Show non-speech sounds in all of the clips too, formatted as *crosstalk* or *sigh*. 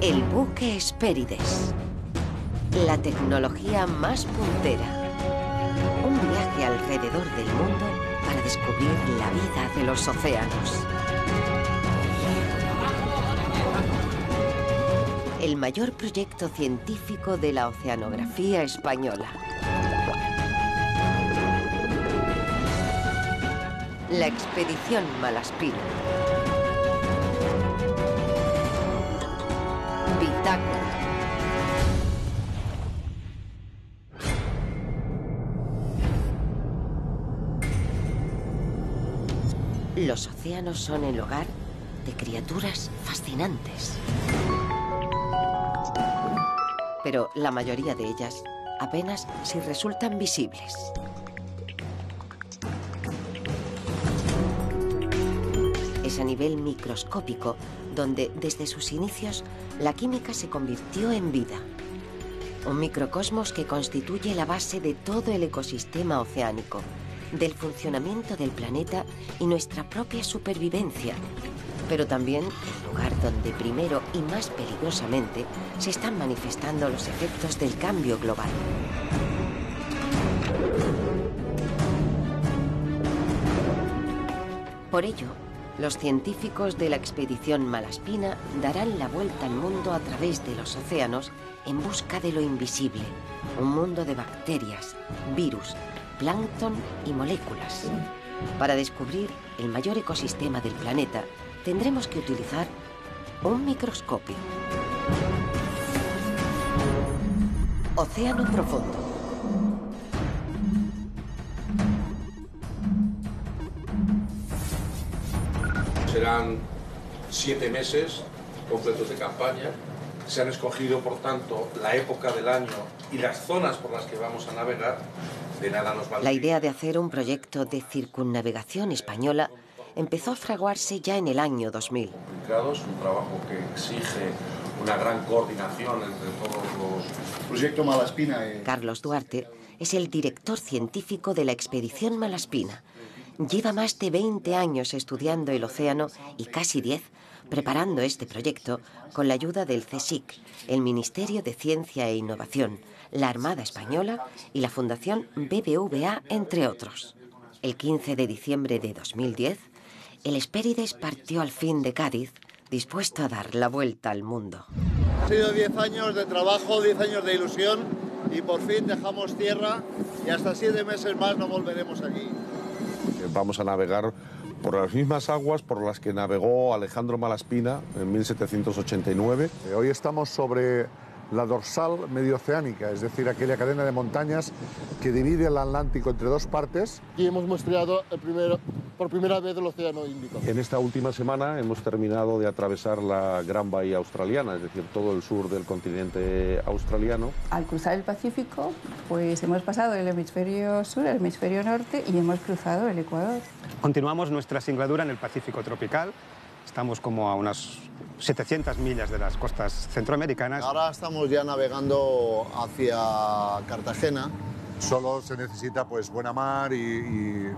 El buque Hespérides. La tecnología más puntera. Un viaje alrededor del mundo para descubrir la vida de los océanos. El mayor proyecto científico de la oceanografía española. La expedición Malaspina. Los océanos son el hogar de criaturas fascinantes. Pero la mayoría de ellas apenas si resultan visibles. Es a nivel microscópico donde desde sus inicios la química se convirtió en vida. Un microcosmos que constituye la base de todo el ecosistema oceánico, del funcionamiento del planeta y nuestra propia supervivencia, pero también el lugar donde primero y más peligrosamente se están manifestando los efectos del cambio global. Por ello, los científicos de la expedición Malaspina darán la vuelta al mundo a través de los océanos en busca de lo invisible, un mundo de bacterias, virus, plancton y moléculas. Para descubrir el mayor ecosistema del planeta, tendremos que utilizar un microscopio. Océano profundo. Serán siete meses completos de campaña. Se han escogido, por tanto, la época del año y las zonas por las que vamos a navegar. De nada nos vale. La idea de hacer un proyecto de circunnavegación española empezó a fraguarse ya en el año 2000. complicados, un trabajo que exige una gran coordinación entre todos los... Proyecto Malaspina. eh, Carlos Duarte es el director científico de la expedición Malaspina. Lleva más de 20 años estudiando el océano y casi 10 preparando este proyecto con la ayuda del CSIC, el Ministerio de Ciencia e Innovación, la Armada Española y la Fundación BBVA, entre otros. El 15 de diciembre de 2010, el Hespérides partió al fin de Cádiz, dispuesto a dar la vuelta al mundo. Ha sido 10 años de trabajo, 10 años de ilusión y por fin dejamos tierra y hasta 7 meses más no volveremos aquí. Vamos a navegar por las mismas aguas por las que navegó Alejandro Malaspina en 1789. Eh, Hoy estamos sobre la dorsal medioceánica, es decir, aquella cadena de montañas que divide el Atlántico entre dos partes. y hemos muestreado el primero- por primera vez el Océano Índico. En esta última semana hemos terminado de atravesar la Gran Bahía Australiana, es decir, todo el sur del continente australiano. Al cruzar el Pacífico, pues hemos pasado el hemisferio sur al hemisferio norte y hemos cruzado el Ecuador. Continuamos nuestra singladura en el Pacífico tropical. Estamos como a unas 700 millas de las costas centroamericanas. Ahora estamos ya navegando hacia Cartagena. Solo se necesita pues buena mar y, y-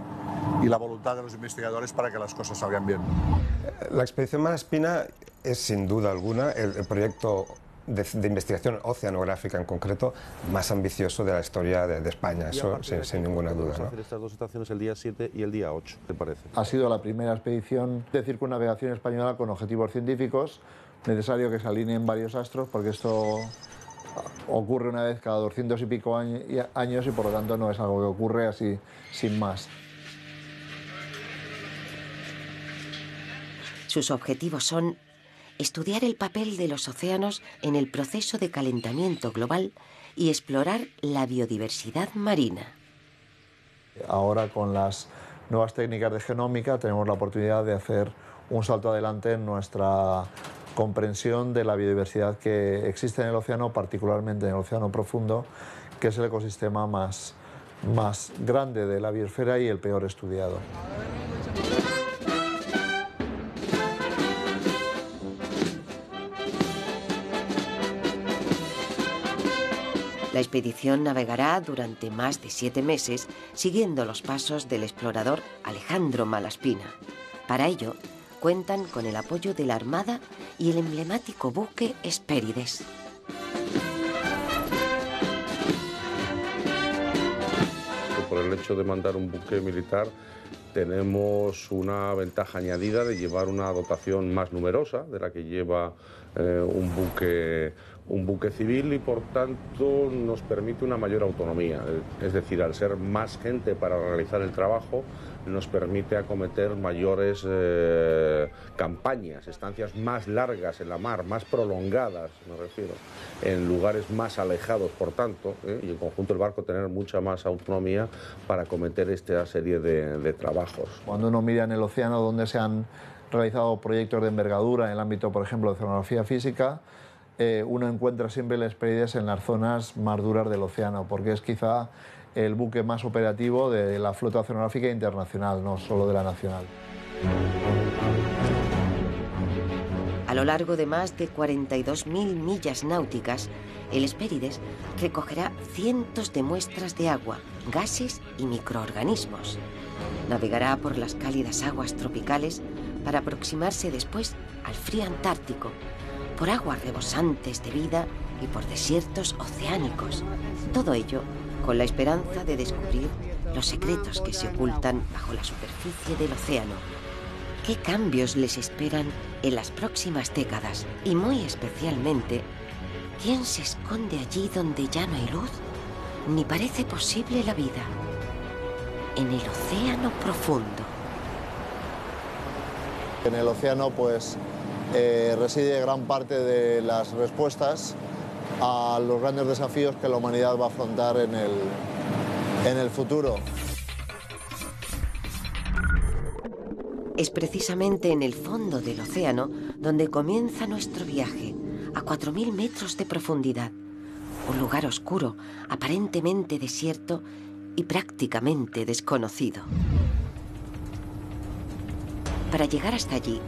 y la voluntad de los investigadores para que las cosas salgan bien. La expedición Malaspina es sin duda alguna el, el proyecto de, de investigación oceanográfica en concreto más ambicioso de la historia de, de España, eso sin, sin ninguna duda. ¿no? hacer estas dos estaciones el día 7 y el día 8, ¿te parece? Ha sido la primera expedición de circunnavegación española con objetivos científicos. Necesario que se alineen varios astros porque esto ocurre una vez cada 200 y pico año- y- años y por lo tanto no es algo que ocurre así sin más. Sus objetivos son estudiar el papel de los océanos en el proceso de calentamiento global y explorar la biodiversidad marina. Ahora con las nuevas técnicas de genómica tenemos la oportunidad de hacer un salto adelante en nuestra comprensión de la biodiversidad que existe en el océano, particularmente en el océano profundo, que es el ecosistema más, más grande de la biosfera y el peor estudiado. La expedición navegará durante más de siete meses siguiendo los pasos del explorador Alejandro Malaspina. Para ello, cuentan con el apoyo de la Armada y el emblemático buque Espérides. Por el hecho de mandar un buque militar tenemos una ventaja añadida de llevar una dotación más numerosa de la que lleva eh, un buque un buque civil y por tanto nos permite una mayor autonomía. Es decir, al ser más gente para realizar el trabajo, nos permite acometer mayores eh, campañas, estancias más largas en la mar, más prolongadas, me refiero, en lugares más alejados, por tanto, ¿eh? y en conjunto el barco tener mucha más autonomía para acometer esta serie de, de trabajos. Cuando uno mira en el océano donde se han realizado proyectos de envergadura en el ámbito, por ejemplo, de oceanografía física, eh, uno encuentra siempre las experiencias en las zonas más duras del océano, porque es quizá el buque más operativo de la flota oceanográfica internacional, no solo de la nacional. A lo largo de más de 42.000 millas náuticas, el Hespérides recogerá cientos de muestras de agua, gases y microorganismos. Navegará por las cálidas aguas tropicales para aproximarse después al frío Antártico, por aguas rebosantes de vida y por desiertos oceánicos. Todo ello con la esperanza de descubrir los secretos que se ocultan bajo la superficie del océano. ¿Qué cambios les esperan en las próximas décadas? Y muy especialmente, ¿quién se esconde allí donde ya no hay luz? Ni parece posible la vida. En el océano profundo. En el océano, pues, eh, reside gran parte de las respuestas a los grandes desafíos que la humanidad va a afrontar en el, en el futuro. Es precisamente en el fondo del océano donde comienza nuestro viaje, a 4.000 metros de profundidad. Un lugar oscuro, aparentemente desierto y prácticamente desconocido. Para llegar hasta allí,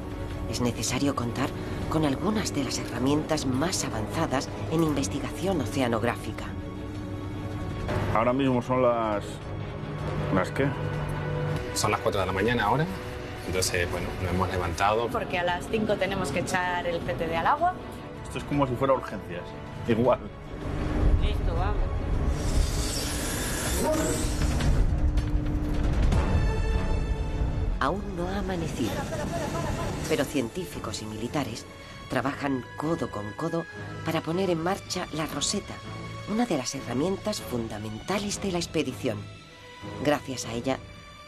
es necesario contar con algunas de las herramientas más avanzadas en investigación oceanográfica. Ahora mismo son las... ¿Las qué? Son las 4 de la mañana ahora. Entonces, bueno, nos hemos levantado. Porque a las 5 tenemos que echar el CTD al agua. Esto es como si fuera urgencias. Igual. Listo, vamos. Aún no ha amanecido, pero científicos y militares trabajan codo con codo para poner en marcha la Roseta, una de las herramientas fundamentales de la expedición. Gracias a ella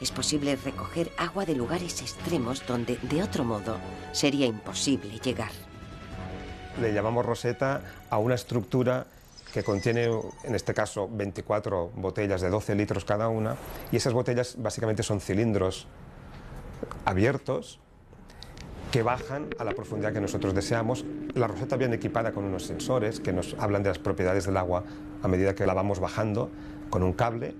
es posible recoger agua de lugares extremos donde, de otro modo, sería imposible llegar. Le llamamos Roseta a una estructura que contiene, en este caso, 24 botellas de 12 litros cada una, y esas botellas básicamente son cilindros abiertos que bajan a la profundidad que nosotros deseamos. La roseta viene equipada con unos sensores que nos hablan de las propiedades del agua a medida que la vamos bajando con un cable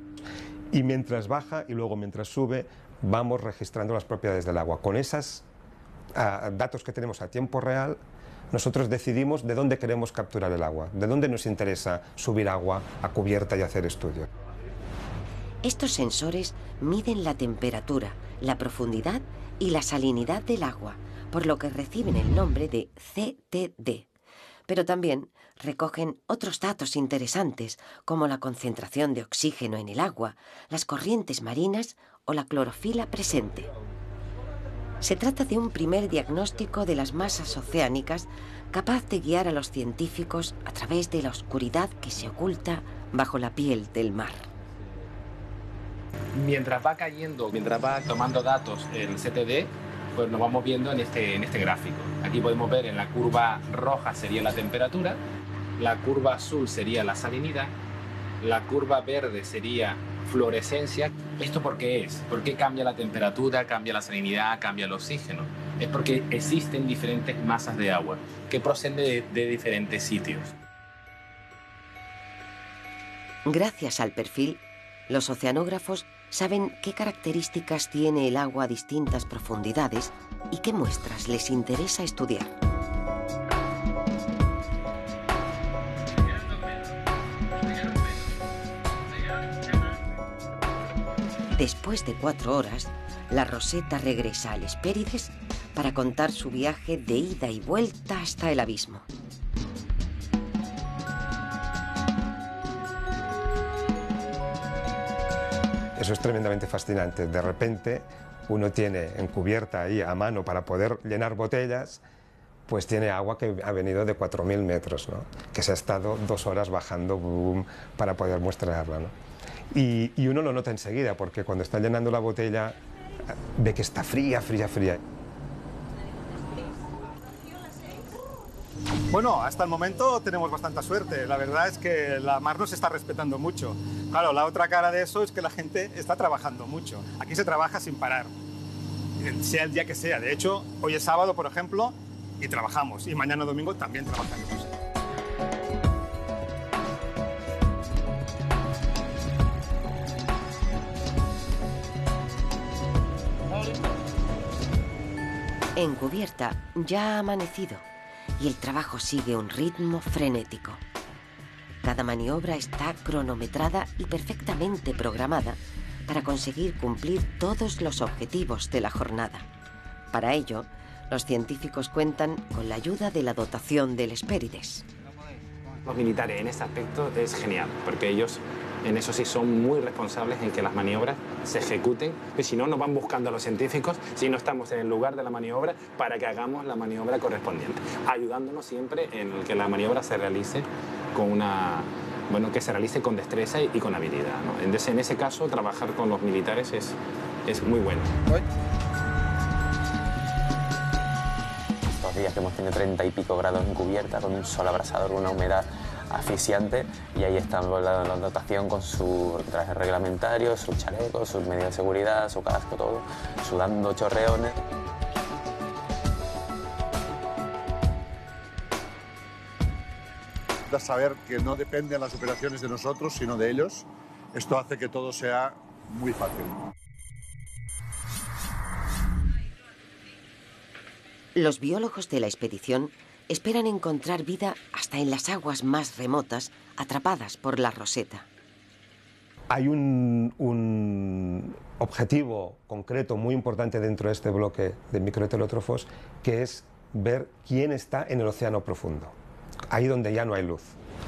y mientras baja y luego mientras sube vamos registrando las propiedades del agua. Con esos ah, datos que tenemos a tiempo real nosotros decidimos de dónde queremos capturar el agua, de dónde nos interesa subir agua a cubierta y hacer estudios. Estos sensores miden la temperatura, la profundidad y la salinidad del agua, por lo que reciben el nombre de CTD. Pero también recogen otros datos interesantes, como la concentración de oxígeno en el agua, las corrientes marinas o la clorofila presente. Se trata de un primer diagnóstico de las masas oceánicas capaz de guiar a los científicos a través de la oscuridad que se oculta bajo la piel del mar. Mientras va cayendo, mientras va tomando datos el CTD, pues nos vamos viendo en este, en este gráfico. Aquí podemos ver en la curva roja sería la temperatura, la curva azul sería la salinidad, la curva verde sería fluorescencia. ¿Esto por qué es? ¿Por qué cambia la temperatura, cambia la salinidad, cambia el oxígeno? Es porque existen diferentes masas de agua que proceden de, de diferentes sitios. Gracias al perfil, los oceanógrafos saben qué características tiene el agua a distintas profundidades y qué muestras les interesa estudiar. Después de cuatro horas, la Roseta regresa al Hespérides para contar su viaje de ida y vuelta hasta el abismo. Eso es tremendamente fascinante. De repente uno tiene encubierta ahí a mano para poder llenar botellas, pues tiene agua que ha venido de 4.000 metros, ¿no? que se ha estado dos horas bajando boom, para poder mostrarla. ¿no? Y, y uno lo nota enseguida, porque cuando está llenando la botella ve que está fría, fría, fría. Bueno, hasta el momento tenemos bastante suerte. La verdad es que la mar nos está respetando mucho. Claro, la otra cara de eso es que la gente está trabajando mucho. Aquí se trabaja sin parar, sea el día que sea. De hecho, hoy es sábado, por ejemplo, y trabajamos. Y mañana domingo también trabajaremos. En cubierta ya ha amanecido y el trabajo sigue un ritmo frenético. Cada maniobra está cronometrada y perfectamente programada para conseguir cumplir todos los objetivos de la jornada. Para ello, los científicos cuentan con la ayuda de la dotación del Hespérides. Los militares en este aspecto es genial, porque ellos en eso sí son muy responsables en que las maniobras se ejecuten, y si no nos van buscando a los científicos, si no estamos en el lugar de la maniobra, para que hagamos la maniobra correspondiente, ayudándonos siempre en que la maniobra se realice con una bueno, que se realice con destreza y, con habilidad. ¿no? En, ese, en ese caso, trabajar con los militares es, es muy bueno. Días que hemos tenido 30 y pico grados en cubierta, con un sol abrasador, una humedad asfixiante y ahí está la, la, dotación con su traje reglamentario, su chaleco, sus medidas de seguridad, su casco, todo, sudando chorreones. saber que no dependen las operaciones de nosotros, sino de ellos. Esto hace que todo sea muy fácil. Los biólogos de la expedición esperan encontrar vida hasta en las aguas más remotas atrapadas por la roseta. Hay un, objetivo concreto muy importante dentro de este bloque de microheterótrofos que es ver quién está en el océano profundo, ahí donde ya no hay luz,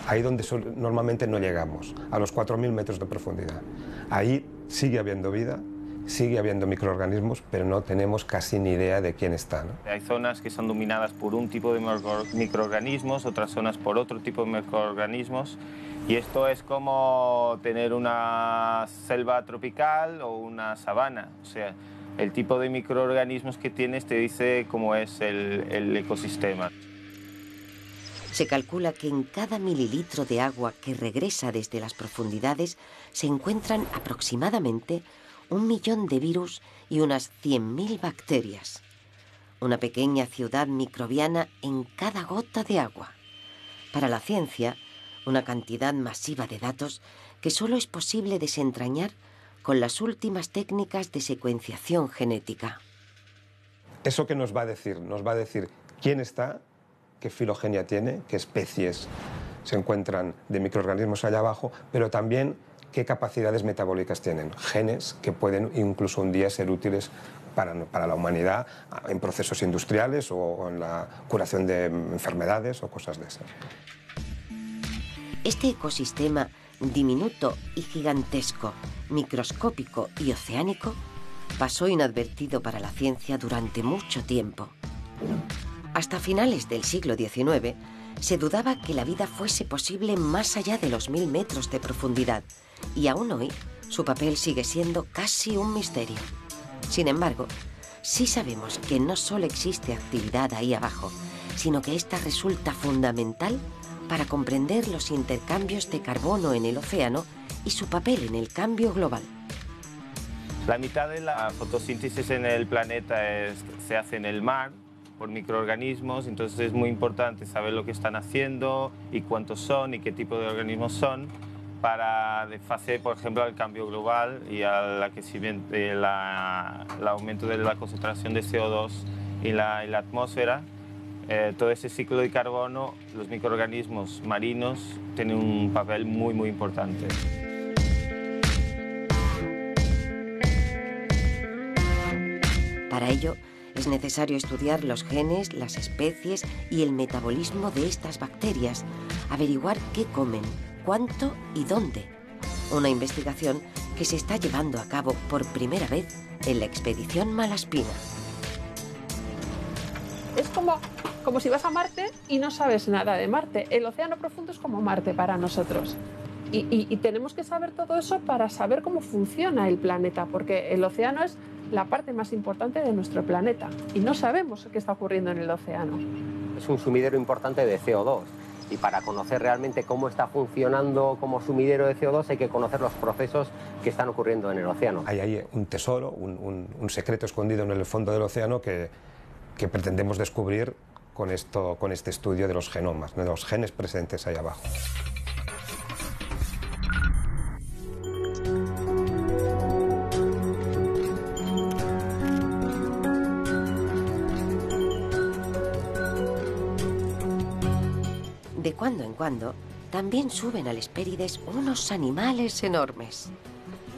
ahí donde normalmente no llegamos, a los 4.000 metros de profundidad. Ahí sigue habiendo vida, sigue habiendo microorganismos, pero no tenemos casi ni idea de quién está. ¿no? Hay zonas que son dominadas por un tipo de microorganismos, otras zonas por otro tipo de microorganismos. Y esto es como tener una selva tropical o una sabana. O sea, el tipo de microorganismos que tienes te dice cómo es el, el ecosistema. Se calcula que en cada mililitro de agua que regresa desde las profundidades se encuentran aproximadamente un millón de virus y unas 100.000 bacterias. Una pequeña ciudad microbiana en cada gota de agua. Para la ciencia, una cantidad masiva de datos que solo es posible desentrañar con las últimas técnicas de secuenciación genética. ¿Eso qué nos va a decir? Nos va a decir quién está, qué filogenia tiene, qué especies se encuentran de microorganismos allá abajo, pero también qué capacidades metabólicas tienen, genes que pueden incluso un día ser útiles para, para la humanidad en procesos industriales o en la curación de enfermedades o cosas de esas. Este ecosistema diminuto y gigantesco, microscópico y oceánico, pasó inadvertido para la ciencia durante mucho tiempo. Hasta finales del siglo XIX, se dudaba que la vida fuese posible más allá de los mil metros de profundidad, y aún hoy su papel sigue siendo casi un misterio. Sin embargo, sí sabemos que no solo existe actividad ahí abajo, sino que esta resulta fundamental para comprender los intercambios de carbono en el océano y su papel en el cambio global. La mitad de la fotosíntesis en el planeta se hace en el mar por microorganismos, entonces es muy importante saber lo que están haciendo y cuántos son y qué tipo de organismos son para desfacer, por ejemplo, al cambio global y al el aumento de la concentración de CO2 en la, la atmósfera. Eh, todo ese ciclo de carbono, los microorganismos marinos tienen un papel muy, muy importante. Para ello, Es necesario estudiar los genes, las especies y el metabolismo de estas bacterias, averiguar qué comen, cuánto y dónde. Una investigación que se está llevando a cabo por primera vez en la expedición Malaspina. Es como, como si vas a Marte y no sabes nada de Marte. El océano profundo es como Marte para nosotros. Y, y- y tenemos que saber todo eso para saber cómo funciona el planeta, porque el océano es la parte más importante de nuestro planeta y no sabemos qué está ocurriendo en el océano. Es un sumidero importante de CO2 y para conocer realmente cómo está funcionando como sumidero de CO2 hay que conocer los procesos que están ocurriendo en el océano. Hay ahí un tesoro, un, secreto escondido en el fondo del océano que, que pretendemos descubrir con, esto, con este estudio de los genomas, de los genes presentes ahí abajo. Cuando en cuando, también suben al Hespérides unos animales enormes.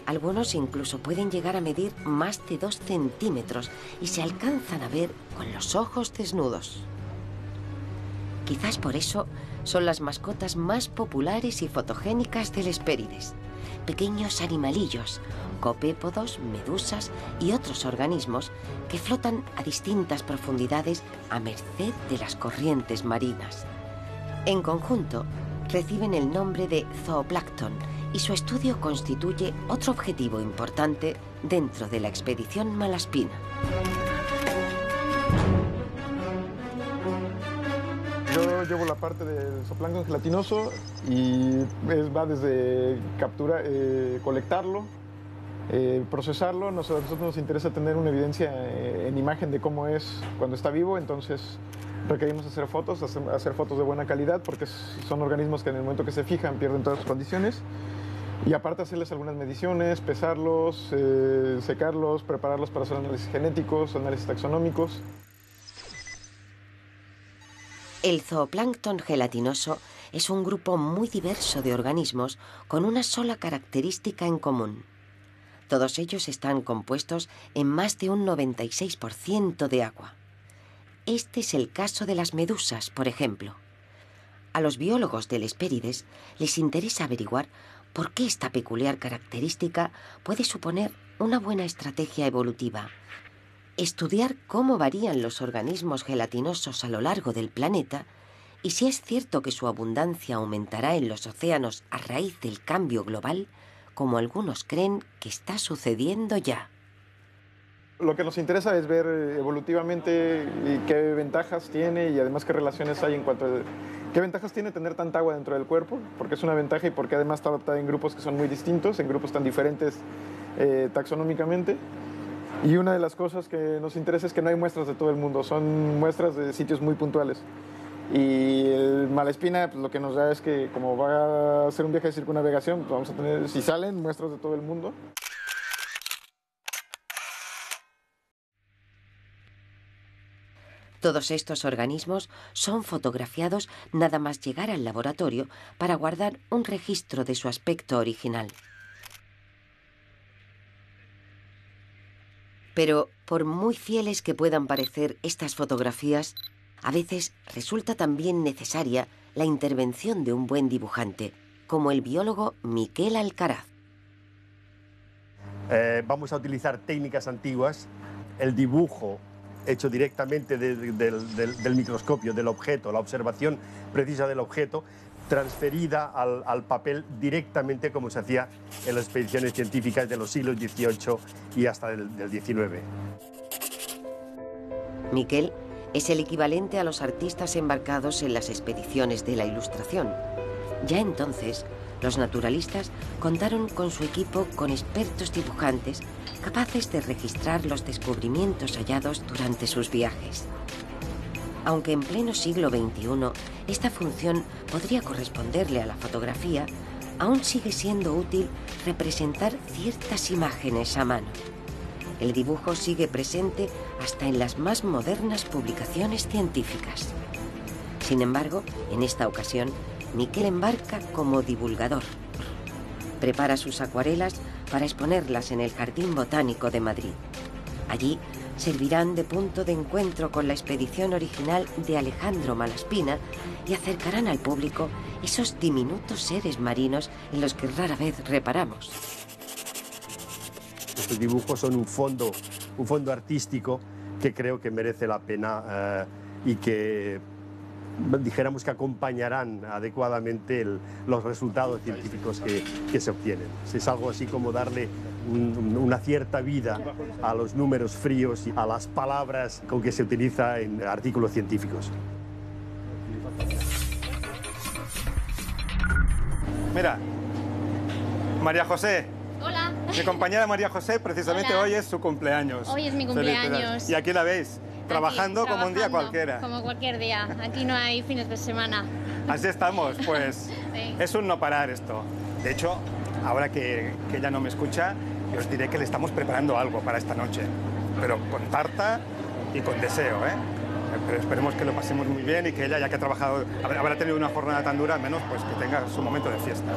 Algunos incluso pueden llegar a medir más de dos centímetros y se alcanzan a ver con los ojos desnudos. Quizás por eso son las mascotas más populares y fotogénicas del Hespérides. Pequeños animalillos, copépodos, medusas y otros organismos que flotan a distintas profundidades a merced de las corrientes marinas. En conjunto, reciben el nombre de zooplancton y su estudio constituye otro objetivo importante dentro de la expedición Malaspina. Yo llevo la parte del zooplancton gelatinoso y es- va desde captura, eh, colectarlo, eh, procesarlo. Nosotros nos interesa tener una evidencia eh, en imagen de cómo es cuando está vivo, entonces requerimos hacer fotos, hacer, fotos de buena calidad porque son organismos que en el momento que se fijan pierden todas sus condiciones. Y aparte hacerles algunas mediciones, pesarlos, eh, secarlos, prepararlos para hacer análisis genéticos, análisis taxonómicos. El zooplancton gelatinoso es un grupo muy diverso de organismos con una sola característica en común. Todos ellos están compuestos en más de un 96% de agua. Este es el caso de las medusas, por ejemplo. A los biólogos del Hespérides les interesa averiguar por qué esta peculiar característica puede suponer una buena estrategia evolutiva. Estudiar cómo varían los organismos gelatinosos a lo largo del planeta y si es cierto que su abundancia aumentará en los océanos a raíz del cambio global, como algunos creen que está sucediendo ya. Lo que nos interesa es ver eh, evolutivamente y qué ventajas tiene y además qué relaciones hay en cuanto a qué ventajas tiene tener tanta agua dentro del cuerpo, porque es una ventaja y porque además está adaptada en grupos que son muy distintos, en grupos tan diferentes eh, taxonómicamente. Y una de las cosas que nos interesa es que no hay muestras de todo el mundo, son muestras de sitios muy puntuales. Y el Malespina pues, lo que nos da es que como va a ser un viaje de circunnavegación, pues, vamos a tener, si salen, muestras de todo el mundo. Todos estos organismos son fotografiados nada más llegar al laboratorio para guardar un registro de su aspecto original. Pero por muy fieles que puedan parecer estas fotografías, a veces resulta también necesaria la intervención de un buen dibujante, como el biólogo Miquel Alcaraz. Eh, vamos a utilizar técnicas antiguas, el dibujo hecho directamente de- de- del, microscopio, del objeto, la observación precisa del objeto, transferida al, papel directamente como se hacía en las expediciones científicas de los siglos XVIII y hasta del XIX. Miquel es el equivalente a los artistas embarcados en las expediciones de la Ilustración. Ya entonces, los naturalistas contaron con su equipo con expertos dibujantes capaces de registrar los descubrimientos hallados durante sus viajes. Aunque en pleno siglo XXI esta función podría corresponderle a la fotografía, aún sigue siendo útil representar ciertas imágenes a mano. El dibujo sigue presente hasta en las más modernas publicaciones científicas. Sin embargo, en esta ocasión, Miquel embarca como divulgador. Prepara sus acuarelas para exponerlas en el Jardín Botánico de Madrid. Allí servirán de punto de encuentro con la expedición original de Alejandro Malaspina y acercarán al público esos diminutos seres marinos en los que rara vez reparamos. Estos dibujos son un fondo, un fondo artístico que creo que merece la pena eh, y que dijéramos que acompañarán adecuadamente el- los resultados científicos que, que se obtienen. Es algo así como darle un- una cierta vida a los números fríos y a las palabras con que se utiliza en artículos científicos. Mira, María José, Hola. mi compañera María José, precisamente Hola. hoy es su cumpleaños. Hoy es mi cumpleaños. Y aquí la veis, trabajando como un día cualquiera. Como cualquier día. Aquí no hay fines de semana. Así estamos, pues *laughs* Sí. es un no parar esto. De hecho, ahora que, que ella no me escucha, yo os diré que le estamos preparando algo para esta noche, pero con tarta y con deseo, ¿eh? Pero esperemos que lo pasemos muy bien y que ella, ya que ha trabajado, habrá habrá tenido una jornada tan dura, al menos pues que tenga su momento de fiesta.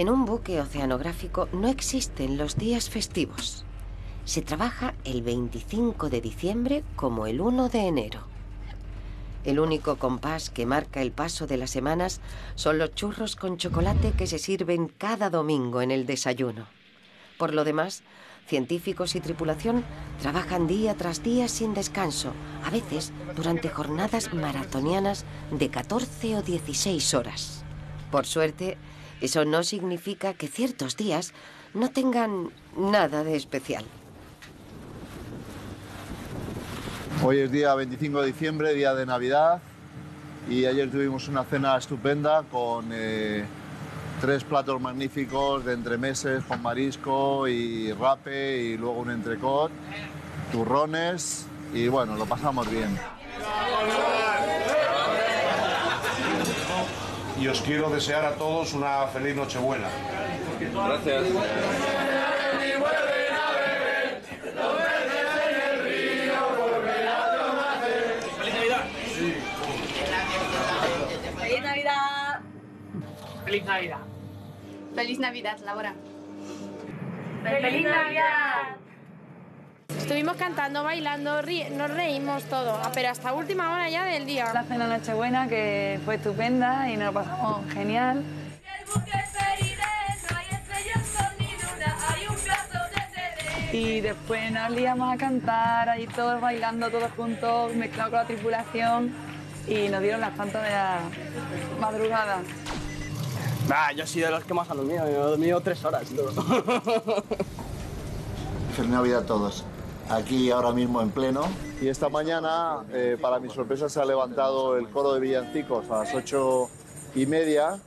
En un buque oceanográfico no existen los días festivos. Se trabaja el 25 de diciembre como el 1 de enero. El único compás que marca el paso de las semanas son los churros con chocolate que se sirven cada domingo en el desayuno. Por lo demás, científicos y tripulación trabajan día tras día sin descanso, a veces durante jornadas maratonianas de 14 o 16 horas. Por suerte, eso no significa que ciertos días no tengan nada de especial. Hoy es día 25 de diciembre, día de Navidad, y ayer tuvimos una cena estupenda con eh, tres platos magníficos de entremeses con marisco y rape y luego un entrecot, turrones y bueno, lo pasamos bien. Y os quiero desear a todos una feliz Nochebuena. Gracias. ¡Feliz Navidad! ¡Feliz Navidad! ¡Feliz Navidad! ¡Feliz Navidad, Laura! ¡Feliz Navidad! Estuvimos cantando, bailando, ri- nos reímos todo, ah, pero hasta última hora ya del día. La cena Nochebuena que fue estupenda y nos lo pasamos genial. Y después nos liamos a cantar, ahí todos bailando, todos juntos, mezclados con la tripulación y nos dieron las tantas de la madrugada. Bah, yo soy de los que más han dormido, yo he dormido tres horas y todo. Feliz Navidad a todos. Aquí ahora mismo en pleno. Y esta mañana, eh, para mi sorpresa, se ha levantado el coro de villancicos a las ocho y media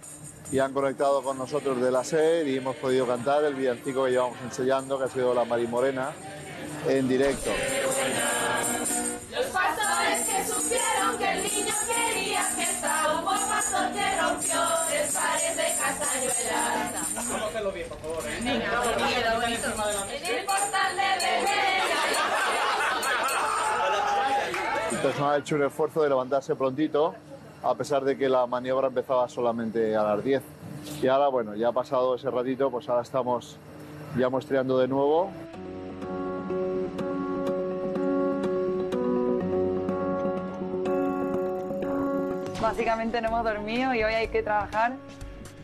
y han conectado con nosotros de la SER y hemos podido cantar el villancico que llevamos ensayando, que ha sido la Marimorena, en directo. Personal ha hecho un esfuerzo de levantarse prontito, a pesar de que la maniobra empezaba solamente a las 10. Y ahora, bueno, ya ha pasado ese ratito, pues ahora estamos ya muestreando de nuevo. Básicamente no hemos dormido y hoy hay que trabajar.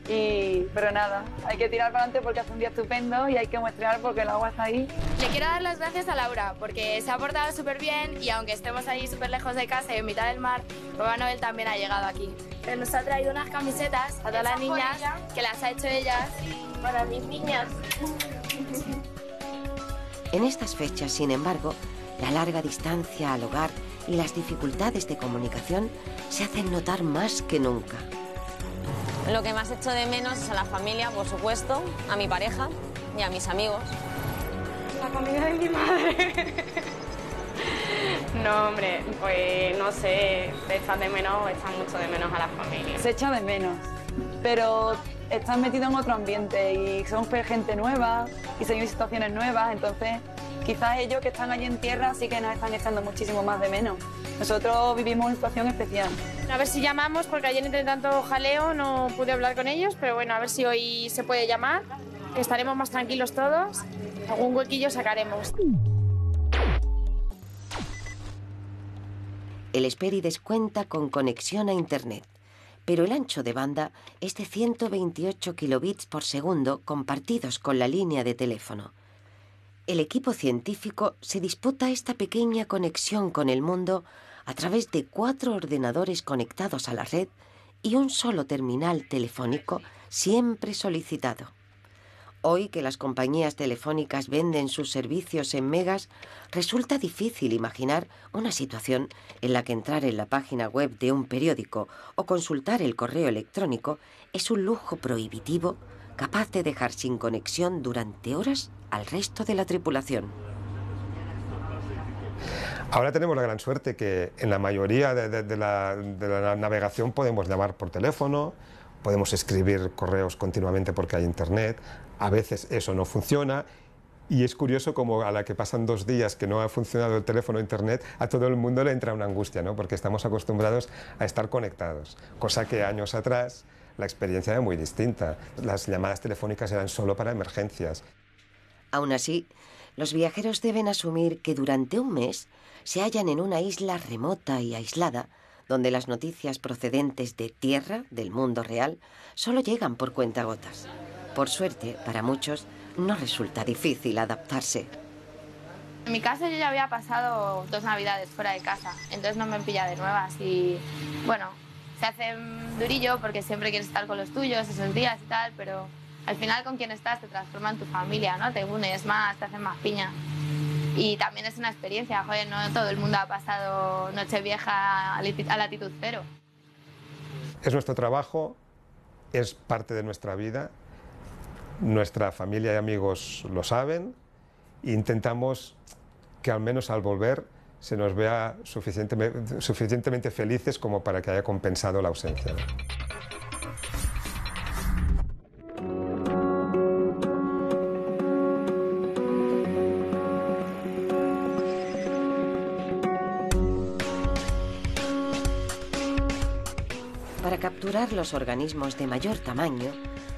Y, pero nada, hay que tirar para adelante porque hace un día estupendo y hay que muestrear porque el agua está ahí. Le quiero dar las gracias a Laura porque se ha portado súper bien y aunque estemos ahí súper lejos de casa y en mitad del mar, Papá Noel también ha llegado aquí. Nos ha traído unas camisetas a todas las niñas que las ha hecho ellas. Para mis niñas. En estas fechas, sin embargo, la larga distancia al hogar y las dificultades de comunicación se hacen notar más que nunca. Lo que más echo de menos es a la familia, por supuesto, a mi pareja y a mis amigos. La comida de mi madre. No, hombre, pues no sé, te echas de menos o echas mucho de menos a la familia. Se echa de menos, pero estás metido en otro ambiente y son gente nueva y se viven situaciones nuevas, entonces quizás ellos que están allí en tierra sí que nos están echando muchísimo más de menos. Nosotros vivimos una situación especial. A ver si llamamos, porque ayer entre tanto jaleo no pude hablar con ellos, pero bueno, a ver si hoy se puede llamar, que estaremos más tranquilos todos. Algún huequillo sacaremos. El Esperides cuenta con conexión a Internet, pero el ancho de banda es de 128 kilobits por segundo compartidos con la línea de teléfono. El equipo científico se disputa esta pequeña conexión con el mundo a través de cuatro ordenadores conectados a la red y un solo terminal telefónico siempre solicitado. Hoy que las compañías telefónicas venden sus servicios en megas, resulta difícil imaginar una situación en la que entrar en la página web de un periódico o consultar el correo electrónico es un lujo prohibitivo capaz de dejar sin conexión durante horas al resto de la tripulación. Ahora tenemos la gran suerte que en la mayoría de, la navegación podemos llamar por teléfono, podemos escribir correos continuamente porque hay internet, a veces eso no funciona y es curioso como a la que pasan dos días que no ha funcionado el teléfono o internet, a todo el mundo le entra una angustia, ¿no? porque estamos acostumbrados a estar conectados, cosa que años atrás la experiencia era muy distinta. Las llamadas telefónicas eran solo para emergencias. Aún así, los viajeros deben asumir que durante un mes se hallan en una isla remota y aislada, donde las noticias procedentes de tierra, del mundo real, solo llegan por cuentagotas. Por suerte, para muchos, no resulta difícil adaptarse. En mi caso yo ya había pasado dos navidades fuera de casa, entonces no me pilla de nuevas y bueno, se hace durillo porque siempre quieres estar con los tuyos esos días y tal, pero al final con quien estás te transforma en tu familia, ¿no? Te unes más, te hacen más piña. Y también es una experiencia, joder, no todo el mundo ha pasado Nochevieja a lati- a latitud cero. Es nuestro trabajo, es parte de nuestra vida, nuestra familia y amigos lo saben e intentamos que al menos al volver se nos vea suficientemente, suficientemente felices como para que haya compensado la ausencia. Capturar los organismos de mayor tamaño,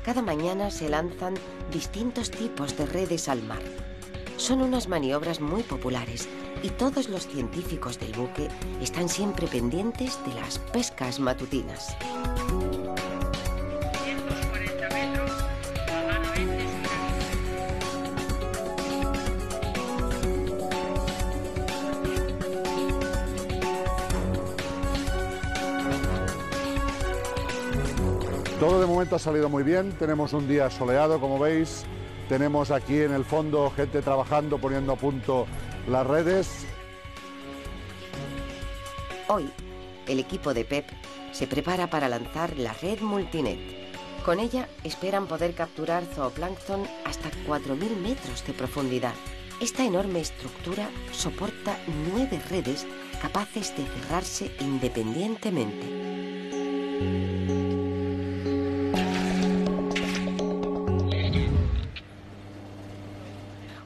cada mañana se lanzan distintos tipos de redes al mar. Son unas maniobras muy populares y todos los científicos del buque están siempre pendientes de las pescas matutinas. Ha salido muy bien, tenemos un día soleado, como veis, tenemos aquí en el fondo gente trabajando, poniendo a punto las redes. Hoy, el equipo de PEP se prepara para lanzar la red Multinet. Con ella esperan poder capturar zooplancton hasta 4.000 metros de profundidad. Esta enorme estructura soporta nueve redes capaces de cerrarse independientemente.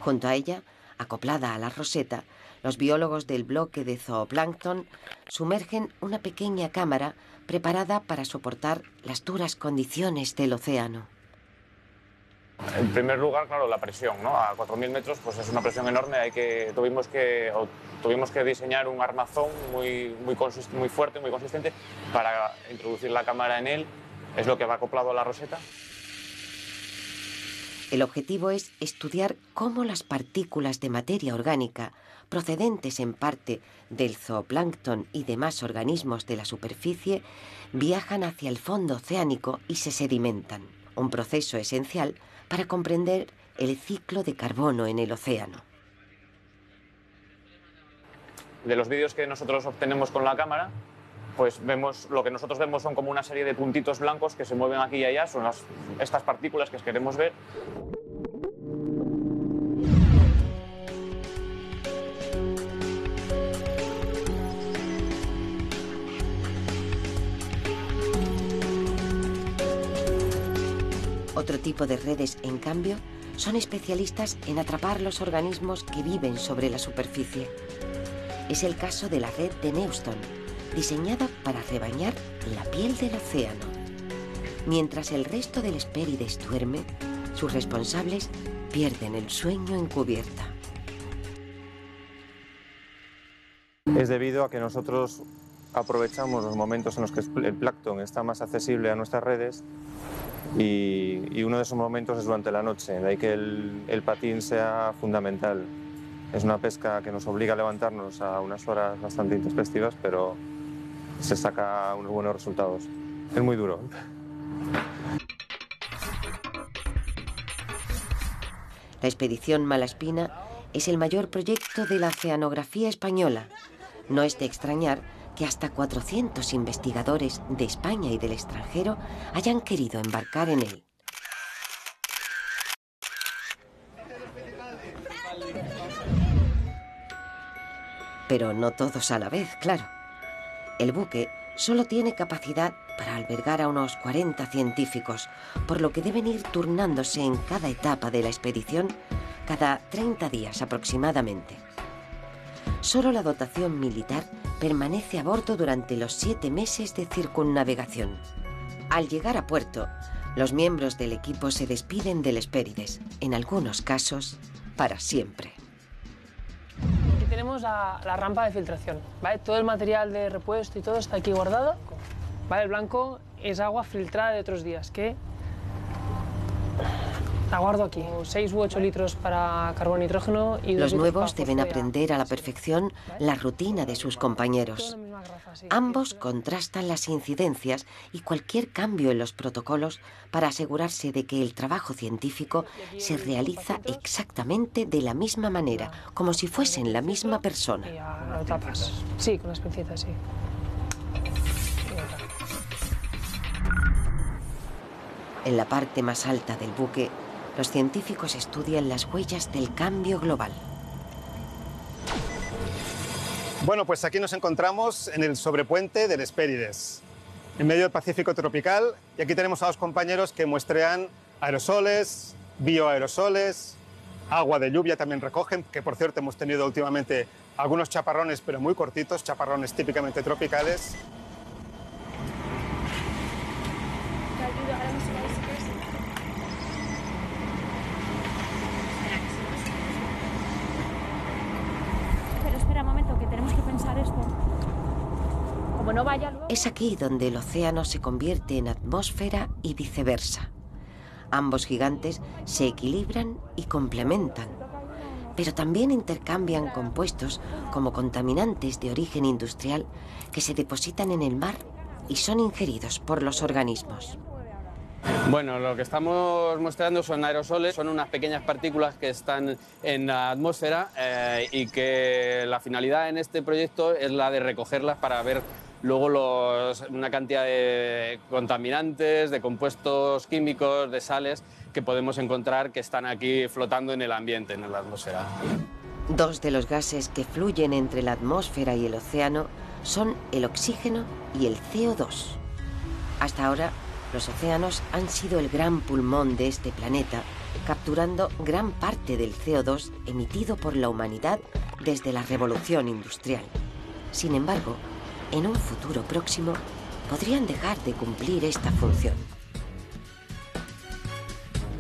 Junto a ella, acoplada a la roseta, los biólogos del bloque de zooplancton sumergen una pequeña cámara preparada para soportar las duras condiciones del océano. En primer lugar, claro, la presión, ¿no? A 4.000 metros pues es una presión enorme, hay que, tuvimos, que, tuvimos que diseñar un armazón muy, muy, muy fuerte, muy consistente para introducir la cámara en él, es lo que va acoplado a la roseta. El objetivo es estudiar cómo las partículas de materia orgánica, procedentes en parte del zooplancton y demás organismos de la superficie, viajan hacia el fondo oceánico y se sedimentan, un proceso esencial para comprender el ciclo de carbono en el océano. De los vídeos que nosotros obtenemos con la cámara, pues vemos, lo que nosotros vemos son como una serie de puntitos blancos que se mueven aquí y allá, son estas partículas que queremos ver. Otro tipo de redes, en cambio, son especialistas en atrapar los organismos que viven sobre la superficie. Es el caso de la red de Neuston, diseñada para rebañar la piel del océano. Mientras el resto del Hespérides duerme, sus responsables pierden el sueño en cubierta. Es debido a que nosotros aprovechamos los momentos en los que el plancton está más accesible a nuestras redes y, y uno de esos momentos es durante la noche, de ahí que el, el patín sea fundamental. Es una pesca que nos obliga a levantarnos a unas horas bastante introspectivas, pero se saca unos buenos resultados. Es muy duro. La expedición Malaspina es el mayor proyecto de la oceanografía española. No es de extrañar que hasta 400 investigadores de España y del extranjero hayan querido embarcar en él. Pero no todos a la vez, claro. El buque solo tiene capacidad para albergar a unos 40 científicos, por lo que deben ir turnándose en cada etapa de la expedición cada 30 días aproximadamente. Solo la dotación militar permanece a bordo durante los siete meses de circunnavegación. Al llegar a puerto, los miembros del equipo se despiden del Hespérides, en algunos casos, para siempre. Aquí tenemos la, rampa de filtración. ¿vale? Todo el material de repuesto y todo está aquí guardado. ¿vale? El blanco es agua filtrada de otros días que la guardo aquí. 6 u 8 litros para carbón y nitrógeno y Los nuevos deben aprender a la perfección la rutina de sus compañeros. Ambos contrastan las incidencias y cualquier cambio en los protocolos para asegurarse de que el trabajo científico se realiza exactamente de la misma manera, como si fuesen la misma persona. Sí, con las pincitas, sí. En la parte más alta del buque, los científicos estudian las huellas del cambio global. Bueno, pues aquí nos encontramos en el sobrepuente del Hespérides, en medio del Pacífico tropical, y aquí tenemos a dos compañeros que muestrean aerosoles, bioaerosoles, agua de lluvia también recogen, que por cierto hemos tenido últimamente algunos chaparrones, pero muy cortitos, chaparrones típicamente tropicales. Pero espera un momento, que tenemos que pensar esto. Como no vaya luego... Es aquí donde el océano se convierte en atmósfera y viceversa. Ambos gigantes se equilibran y complementan, pero también intercambian compuestos como contaminantes de origen industrial que se depositan en el mar y son ingeridos por los organismos. Bueno, lo que estamos mostrando son aerosoles, son unas pequeñas partículas que están en la atmósfera eh, y que la finalidad en este proyecto es la de recogerlas para ver luego una cantidad de contaminantes, de compuestos químicos, de sales que podemos encontrar que están aquí flotando en el ambiente, en la atmósfera. Dos de los gases que fluyen entre la atmósfera y el océano son el oxígeno y el CO2. Hasta ahora, los océanos han sido el gran pulmón de este planeta, capturando gran parte del CO2 emitido por la humanidad desde la revolución industrial. Sin embargo, en un futuro próximo, podrían dejar de cumplir esta función.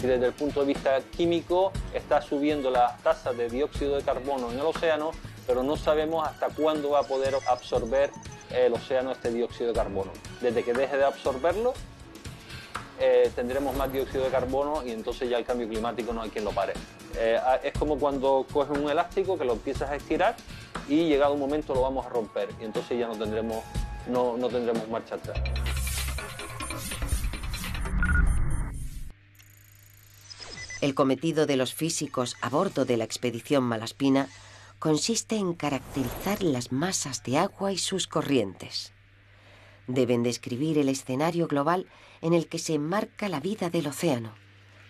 Desde el punto de vista químico está subiendo la tasa de dióxido de carbono en el océano, pero no sabemos hasta cuándo va a poder absorber el océano este dióxido de carbono. Desde que deje de absorberlo, eh, tendremos más dióxido de carbono y entonces ya el cambio climático no hay quien lo pare. Eh, a- es como cuando coges un elástico que lo empiezas a estirar y llegado un momento lo vamos a romper y entonces ya no tendremos, no, no tendremos marcha atrás. El cometido de los físicos a bordo de la expedición Malaspina consiste en caracterizar las masas de agua y sus corrientes. Deben describir el escenario global en el que se enmarca la vida del océano.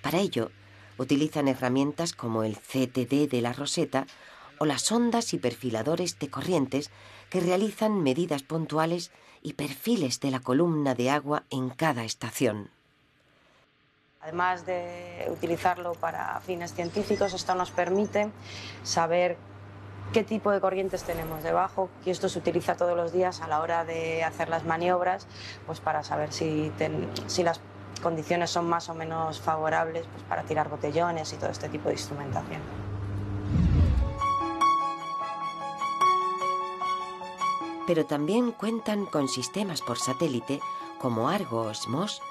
Para ello, utilizan herramientas como el CTD de la Roseta o las ondas y perfiladores de corrientes que realizan medidas puntuales y perfiles de la columna de agua en cada estación. Además de utilizarlo para fines científicos, esto nos permite saber qué tipo de corrientes tenemos debajo y esto se utiliza todos los días a la hora de hacer las maniobras, pues para saber si, las condiciones son más o menos favorables pues para tirar botellones y todo este tipo de instrumentación. Pero también cuentan con sistemas por satélite como Argo o SMOS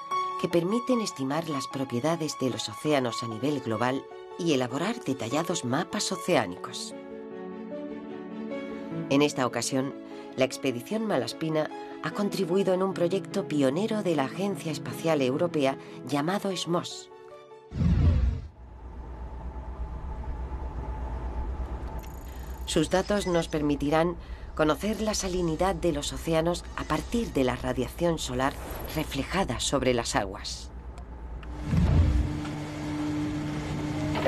que permiten estimar las propiedades de los océanos a nivel global y elaborar detallados mapas oceánicos. En esta ocasión, la expedición Malaspina ha contribuido en un proyecto pionero de la Agencia Espacial Europea llamado SMOS. Sus datos nos permitirán conocer la salinidad de los océanos a partir de la radiación solar reflejada sobre las aguas.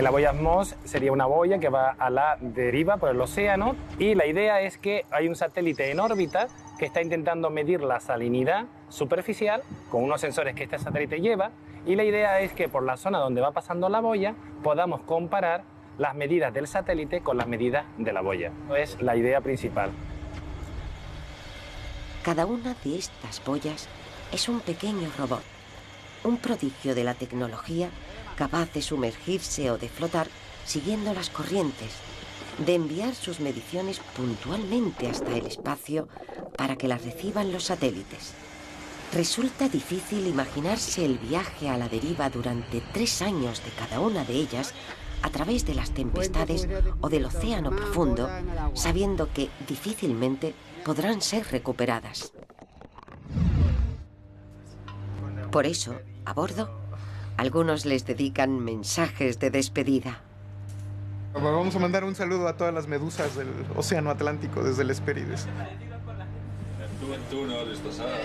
La boya MOS sería una boya que va a la deriva por el océano y la idea es que hay un satélite en órbita que está intentando medir la salinidad superficial con unos sensores que este satélite lleva y la idea es que por la zona donde va pasando la boya podamos comparar las medidas del satélite con las medidas de la boya. Es la idea principal. Cada una de estas boyas es un pequeño robot, un prodigio de la tecnología capaz de sumergirse o de flotar siguiendo las corrientes, de enviar sus mediciones puntualmente hasta el espacio para que las reciban los satélites. Resulta difícil imaginarse el viaje a la deriva durante tres años de cada una de ellas a través de las tempestades o del océano profundo, sabiendo que difícilmente podrán ser recuperadas. Por eso, a bordo, algunos les dedican mensajes de despedida. Vamos a mandar un saludo a todas las medusas del Océano Atlántico desde el Hespérides. Tú en tú, no destrozada.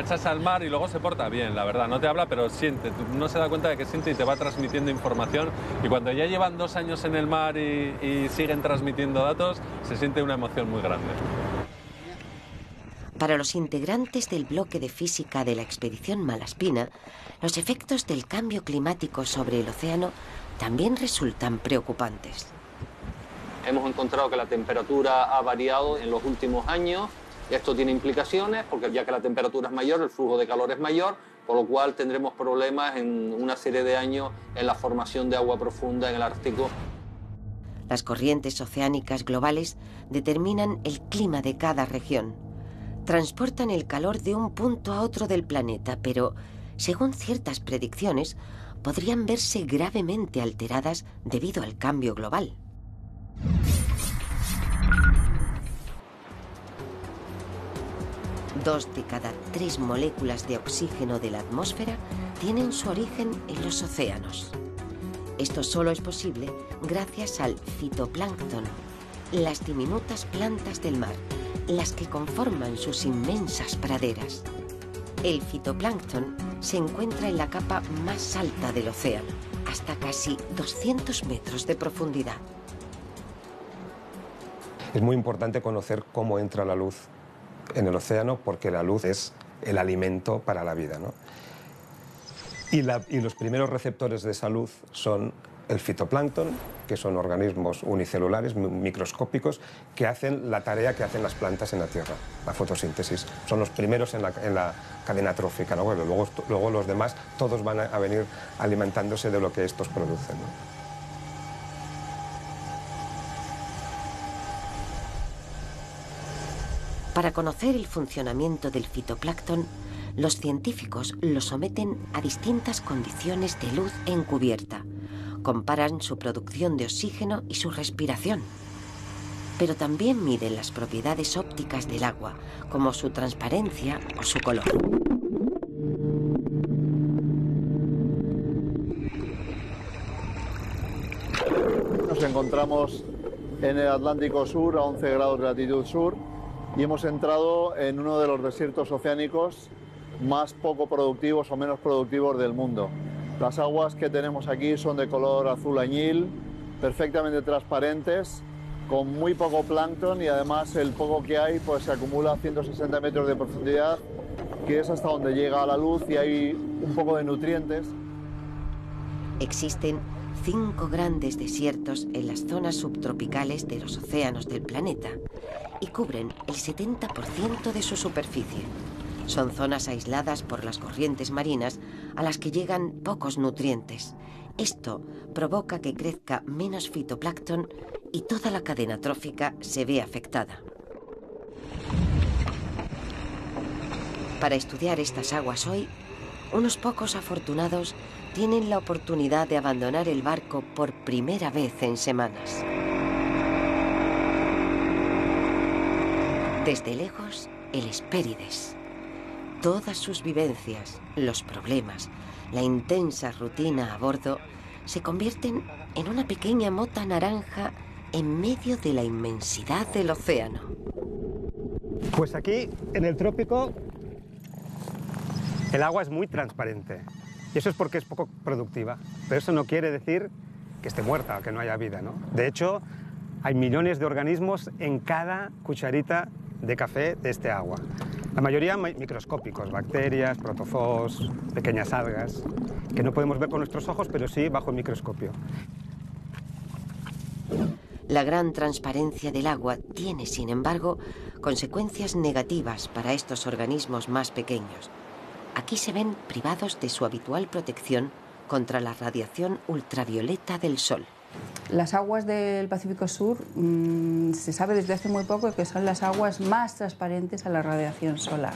Echas al mar y luego se porta bien, la verdad. No te habla, pero siente. No se da cuenta de que siente y te va transmitiendo información. Y cuando ya llevan dos años en el mar y, y siguen transmitiendo datos, se siente una emoción muy grande. Para los integrantes del bloque de física de la expedición Malaspina, los efectos del cambio climático sobre el océano también resultan preocupantes. Hemos encontrado que la temperatura ha variado en los últimos años. Esto tiene implicaciones porque ya que la temperatura es mayor, el flujo de calor es mayor, por lo cual tendremos problemas en una serie de años en la formación de agua profunda en el Ártico. Las corrientes oceánicas globales determinan el clima de cada región. Transportan el calor de un punto a otro del planeta, pero, según ciertas predicciones, podrían verse gravemente alteradas debido al cambio global. Dos de cada tres moléculas de oxígeno de la atmósfera tienen su origen en los océanos. Esto solo es posible gracias al fitoplancton, las diminutas plantas del mar, las que conforman sus inmensas praderas. El fitoplancton se encuentra en la capa más alta del océano, hasta casi 200 metros de profundidad. Es muy importante conocer cómo entra la luz en el océano porque la luz es el alimento para la vida. ¿no? Y, y los primeros receptores de esa luz son el fitoplancton, que son organismos unicelulares, mi- microscópicos, que hacen la tarea que hacen las plantas en la Tierra, la fotosíntesis. Son los primeros en la, en la cadena trófica. luego, los demás, todos van a, venir alimentándose de lo que estos producen. Para conocer el funcionamiento del fitoplancton, los científicos lo someten a distintas condiciones de luz encubierta. Comparan su producción de oxígeno y su respiración. Pero también miden las propiedades ópticas del agua, como su transparencia o su color. Nos encontramos en el Atlántico Sur, a 11 grados de latitud sur, y hemos entrado en uno de los desiertos oceánicos más poco productivos o menos productivos del mundo. Las aguas que tenemos aquí son de color azul añil, perfectamente transparentes, con muy poco plancton y además el poco que hay pues se acumula a 160 metros de profundidad, que es hasta donde llega la luz y hay un poco de nutrientes Existen cinco grandes desiertos en las zonas subtropicales de los océanos del planeta y cubren el 70% de su superficie. Son zonas aisladas por las corrientes marinas a las que llegan pocos nutrientes. Esto provoca que crezca menos fitoplancton y toda la cadena trófica se ve afectada. Para estudiar estas aguas hoy, unos pocos afortunados tienen la oportunidad de abandonar el barco por primera vez en semanas. Desde lejos, el Hespérides. Todas sus vivencias, los problemas, la intensa rutina a bordo se convierten en una pequeña mota naranja en medio de la inmensidad del océano. Pues aquí, en el trópico, el agua es muy transparente. Y eso es porque es poco productiva. Pero eso no quiere decir que esté muerta que no haya vida. ¿no? De hecho, hay millones de organismos en cada cucharita de café de este agua. La mayoría mi- microscópicos, bacterias, protozoos, pequeñas algas, que no podemos ver con nuestros ojos, pero sí bajo el microscopio. La gran transparencia del agua tiene, sin embargo, consecuencias negativas para estos organismos más pequeños. Aquí se ven privados de su habitual protección contra la radiación ultravioleta del Sol. Las aguas del Pacífico Sur mm, se sabe desde hace muy poco que son las aguas más transparentes a la radiación solar.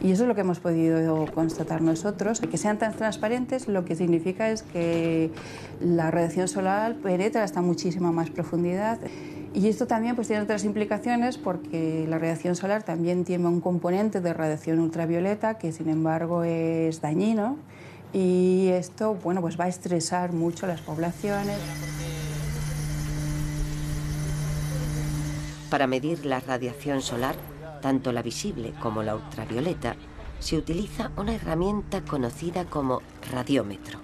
Y eso es lo que hemos podido constatar nosotros. Que sean tan transparentes lo que significa es que la radiación solar penetra hasta muchísima más profundidad. Y esto también pues, tiene otras implicaciones porque la radiación solar también tiene un componente de radiación ultravioleta que sin embargo es dañino y esto bueno, pues va a estresar mucho a las poblaciones. Para medir la radiación solar, tanto la visible como la ultravioleta, se utiliza una herramienta conocida como radiómetro.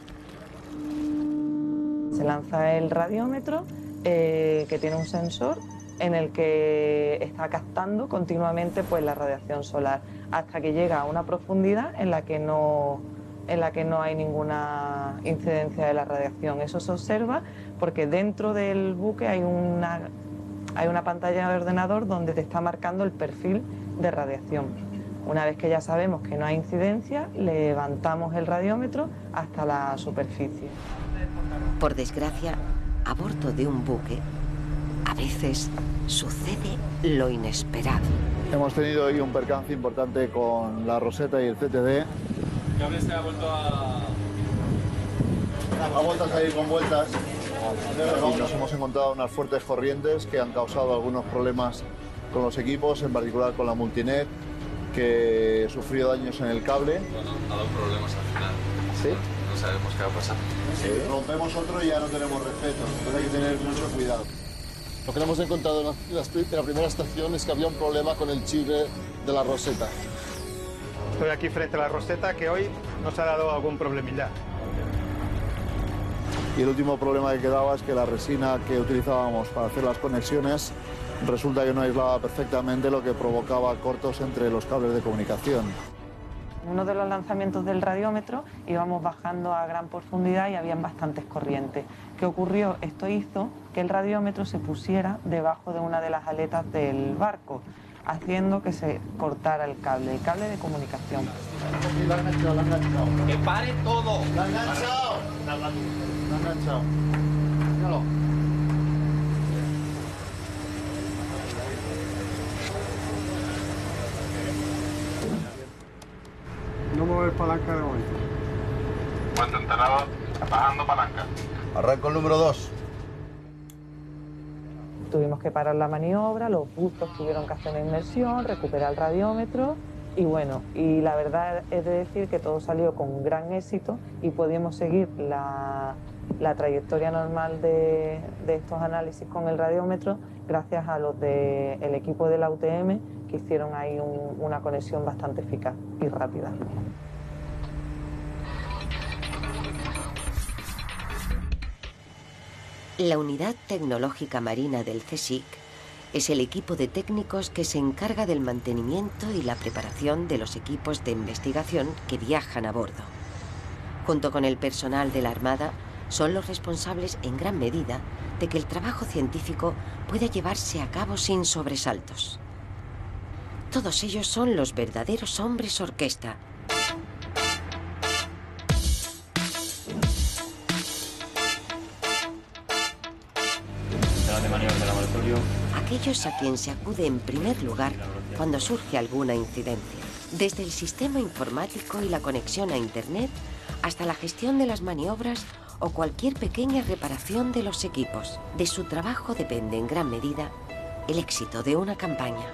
Se lanza el radiómetro eh, que tiene un sensor en el que está captando continuamente pues, la radiación solar hasta que llega a una profundidad en la que no, en la que no hay ninguna incidencia de la radiación. Eso se observa porque dentro del buque hay una, hay una pantalla de ordenador donde te está marcando el perfil de radiación. Una vez que ya sabemos que no hay incidencia, levantamos el radiómetro hasta la superficie. Por desgracia, a bordo de un buque, a veces sucede lo inesperado. Hemos tenido hoy un percance importante con la Rosetta y el CTD. Cable se ha vuelto a... Ha vuelto a salir con vueltas y nos hemos encontrado unas fuertes corrientes que han causado algunos problemas con los equipos, en particular con la Multinet, que sufrió daños en el cable. Bueno, ha dado problemas al final. ¿Sí? No sabemos qué va a pasar. Si rompemos otro y ya no tenemos respeto, entonces hay que tener mucho cuidado. Lo que hemos encontrado en la, en la pri- en la primera estación es que había un problema con el chive de la roseta. Estoy aquí frente a la roseta que hoy nos ha dado algún problemilla. Y el último problema que quedaba es que la resina que utilizábamos para hacer las conexiones resulta que no aislaba perfectamente lo que provocaba cortos entre los cables de comunicación. En uno de los lanzamientos del radiómetro íbamos bajando a gran profundidad y habían bastantes corrientes. ¿Qué ocurrió? Esto hizo que el radiómetro se pusiera debajo de una de las aletas del barco, haciendo que se cortara el cable, el cable de comunicación. ¡Que pare todo! ¡La ha enganchado! ¡La ha enganchado! Míralo. No mover palanca de momento. Puente enterrado, bajando palanca. Arranco el número 2. Que parar la maniobra, los bustos tuvieron que hacer una inmersión, recuperar el radiómetro y bueno, y la verdad es de decir que todo salió con gran éxito y pudimos seguir la, trayectoria normal de, de estos análisis con el radiómetro gracias a los del equipo de la UTM que hicieron ahí un- una conexión bastante eficaz y rápida. La Unidad Tecnológica Marina del CSIC es el equipo de técnicos que se encarga del mantenimiento y la preparación de los equipos de investigación que viajan a bordo. junto con el personal de la Armada, son los responsables en gran medida de que el trabajo científico pueda llevarse a cabo sin sobresaltos. Todos ellos son los verdaderos hombres orquesta. Aquellos a quien se acude en primer lugar cuando surge alguna incidencia. Desde el sistema informático y la conexión a Internet hasta la gestión de las maniobras o cualquier pequeña reparación de los equipos. De su trabajo depende en gran medida el éxito de una campaña.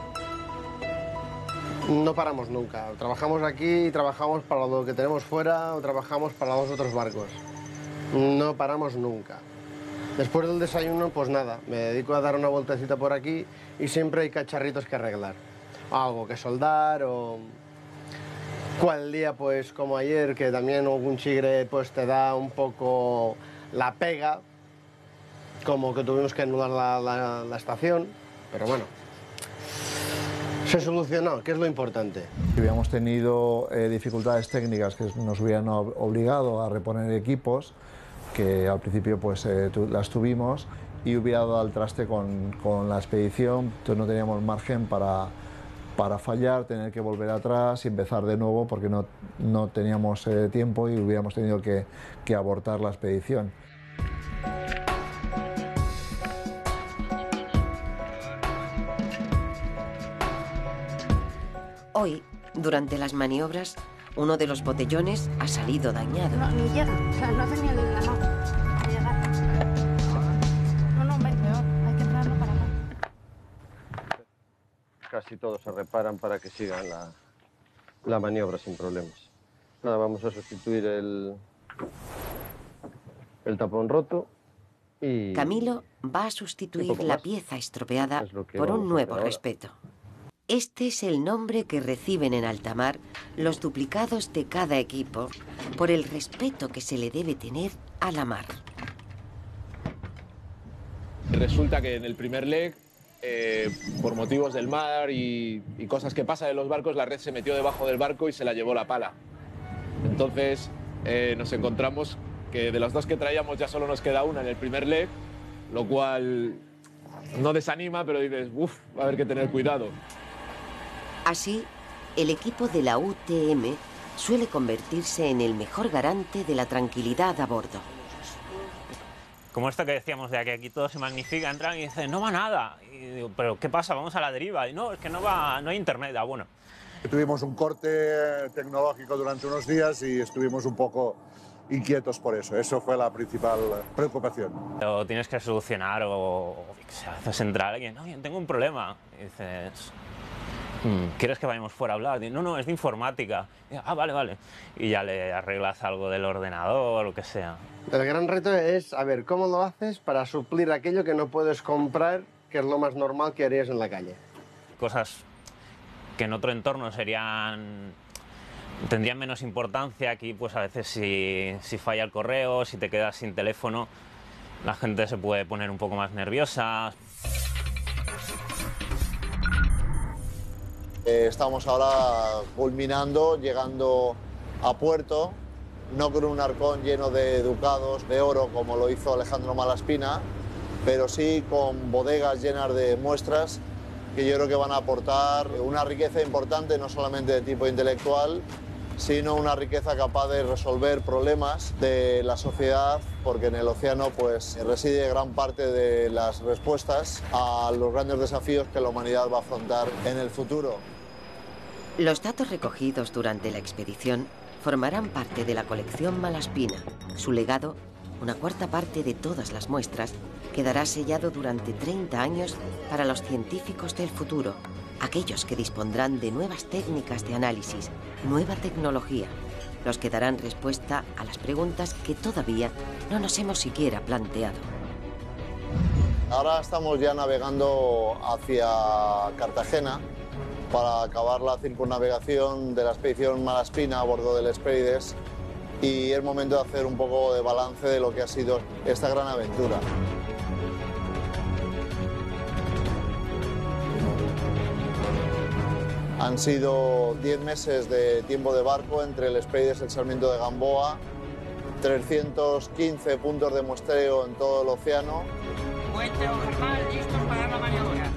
No paramos nunca. Trabajamos aquí y trabajamos para lo que tenemos fuera o trabajamos para los otros barcos. No paramos nunca. Después del desayuno, pues nada, me dedico a dar una vueltecita por aquí y siempre hay cacharritos que arreglar. Algo que soldar o... Cual día, pues como ayer, que también algún chigre pues te da un poco la pega, como que tuvimos que anular la, estación, pero bueno, se solucionó, que es lo importante. Si hubiéramos tenido eh, dificultades técnicas que nos hubieran ob- obligado a reponer equipos, que al principio pues eh, tu- las tuvimos y hubiera dado al traste con, con la expedición, entonces no teníamos margen para, para fallar, tener que volver atrás y empezar de nuevo porque no, no teníamos eh, tiempo y hubiéramos tenido que, que abortar la expedición. Hoy, durante las maniobras, uno de los botellones ha salido dañado. No, ni llega. O sea, no hace Casi todos se reparan para que sigan la, la maniobra sin problemas. Nada, vamos a sustituir el, el tapón roto y... Camilo va a sustituir la pieza estropeada Es por un a nuevo respeto. Este es el nombre que reciben en alta mar los duplicados de cada equipo por el respeto que se le debe tener a la mar. Resulta que en el primer leg, eh, por motivos del mar y, cosas que pasan en los barcos, la red se metió debajo del barco y se la llevó la pala. Entonces eh, nos encontramos que de las dos que traíamos ya solo nos queda una en el primer leg, lo cual no desanima, pero dices, uff, va a haber que tener cuidado. Así, el equipo de la UTM suele convertirse en el mejor garante de la tranquilidad a bordo. Como esto que decíamos de que aquí todo se magnifica, entran y dicen, no va nada. Y digo, pero ¿qué pasa? Vamos a la deriva. Y no, es que no va, no hay internet. Ah, bueno. Tuvimos un corte tecnológico durante unos días y estuvimos un poco inquietos por eso. Eso fue la principal preocupación. Lo tienes que solucionar o, o qué sé, a alguien, no, tengo un problema. Y dices, "Mm, ¿quieres que vayamos fuera a hablar? No, no, es de informática. Ah, vale, vale. Y ya le arreglas algo del ordenador o lo que sea. El gran reto es, a ver, ¿cómo lo haces para suplir aquello que no puedes comprar, que es lo más normal que harías en la calle? Cosas que en otro entorno serían tendrían menos importancia aquí pues a veces si, si falla el correo si te quedas sin teléfono la gente se puede poner un poco más nerviosa Eh, estamos ahora culminando, llegando a puerto, no con un arcón lleno de ducados de oro como lo hizo Alejandro Malaspina, pero sí con bodegas llenas de muestras que yo creo que van a aportar una riqueza importante, no solamente de tipo intelectual, sino una riqueza capaz de resolver problemas de la sociedad, porque en el océano pues, reside gran parte de las respuestas a los grandes desafíos que la humanidad va a afrontar en el futuro. Los datos recogidos durante la expedición formarán parte de la colección Malaspina. Su legado, una cuarta parte de todas las muestras, quedará sellado durante 30 años para los científicos del futuro, aquellos que dispondrán de nuevas técnicas de análisis, nueva tecnología, los que darán respuesta a las preguntas que todavía no nos hemos siquiera planteado. Ahora estamos ya navegando hacia Cartagena para acabar la circunnavegación de la expedición Malaspina a bordo del Hespérides y es momento de hacer un poco de balance de lo que ha sido esta gran aventura. Han sido 10 meses de tiempo de barco entre el Hespérides y el Sarmiento de Gamboa 315 puntos de muestreo en todo el océano. Puente Ojal, listos para la maniobra.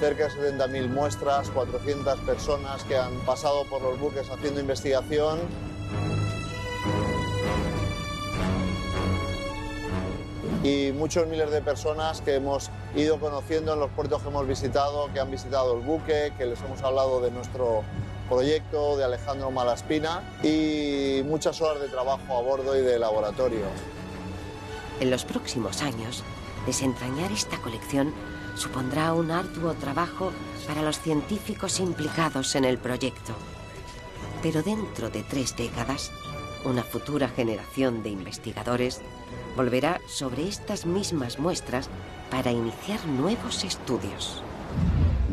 Cerca de 70.000 muestras, 400 personas que han pasado por los buques haciendo investigación. Y muchos miles de personas que hemos ido conociendo en los puertos que hemos visitado, que han visitado el buque, que les hemos hablado de nuestro proyecto, de Alejandro Malaspina y muchas horas de trabajo a bordo y de laboratorio. En los próximos años, desentrañar esta colección supondrá un arduo trabajo para los científicos implicados en el proyecto. Pero dentro de tres décadas, una futura generación de investigadores volverá sobre estas mismas muestras para iniciar nuevos estudios.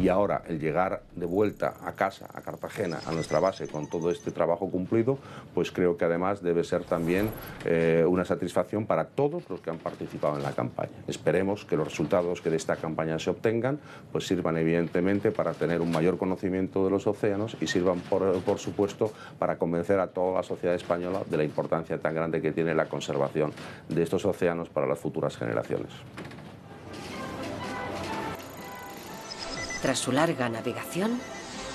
Y ahora el llegar de vuelta a casa, a Cartagena, a nuestra base, con todo este trabajo cumplido, pues creo que además debe ser también eh, una satisfacción para todos los que han participado en la campaña. Esperemos que los resultados que de esta campaña se obtengan pues sirvan evidentemente para tener un mayor conocimiento de los océanos y sirvan, por, por supuesto, para convencer a toda la sociedad española de la importancia tan grande que tiene la conservación de estos océanos para las futuras generaciones. Tras su larga navegación,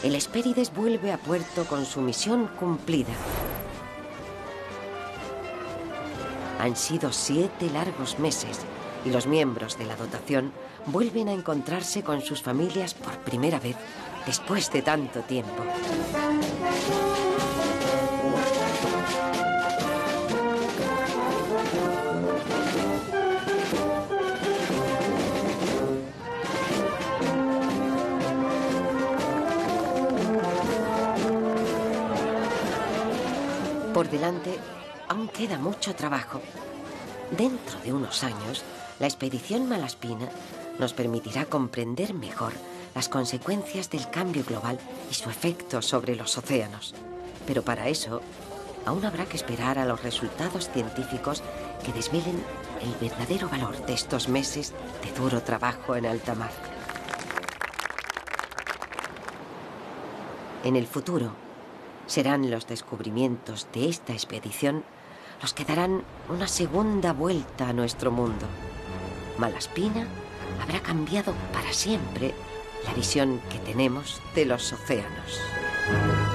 el Hespérides vuelve a puerto con su misión cumplida. Han sido siete largos meses y los miembros de la dotación vuelven a encontrarse con sus familias por primera vez después de tanto tiempo. Por delante aún queda mucho trabajo. Dentro de unos años, la expedición Malaspina nos permitirá comprender mejor las consecuencias del cambio global y su efecto sobre los océanos. Pero para eso, aún habrá que esperar a los resultados científicos que desvelen el verdadero valor de estos meses de duro trabajo en alta mar. En el futuro, serán los descubrimientos de esta expedición los que darán una segunda vuelta a nuestro mundo. Malaspina habrá cambiado para siempre la visión que tenemos de los océanos.